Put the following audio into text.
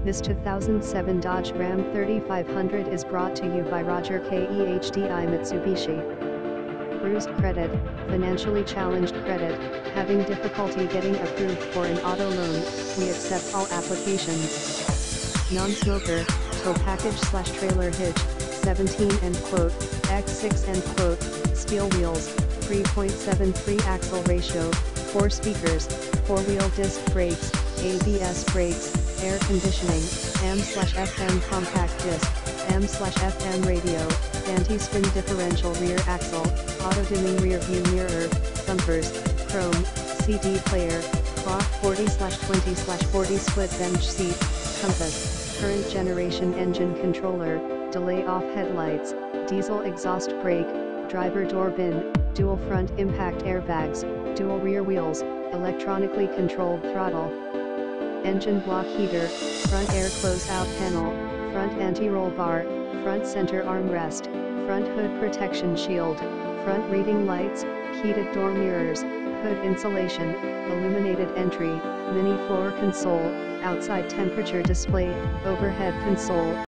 This 2007 Dodge Ram 3500 is brought to you by Roger KEHDI Mitsubishi. Bruised credit, financially challenged credit, having difficulty getting approved for an auto loan, we accept all applications. Non-smoker, tow package slash trailer hitch, 17 end quote, X6 end quote, steel wheels, 3.73 axle ratio, 4 speakers, 4-wheel disc brakes, ABS brakes, air conditioning, AM slash FM compact disc, AM slash FM radio, anti-spin differential rear axle, auto-dimming rear view mirror, bumpers, chrome, CD player, clock 40 slash 20 slash 40 split bench seat, compass, current generation engine controller, delay off headlights, diesel exhaust brake, driver door bin, dual front impact airbags, dual rear wheels, electronically controlled throttle, engine block heater, front air close-out panel, front anti-roll bar, front center armrest, front hood protection shield, front reading lights, heated door mirrors, hood insulation, illuminated entry, mini floor console, outside temperature display, overhead console,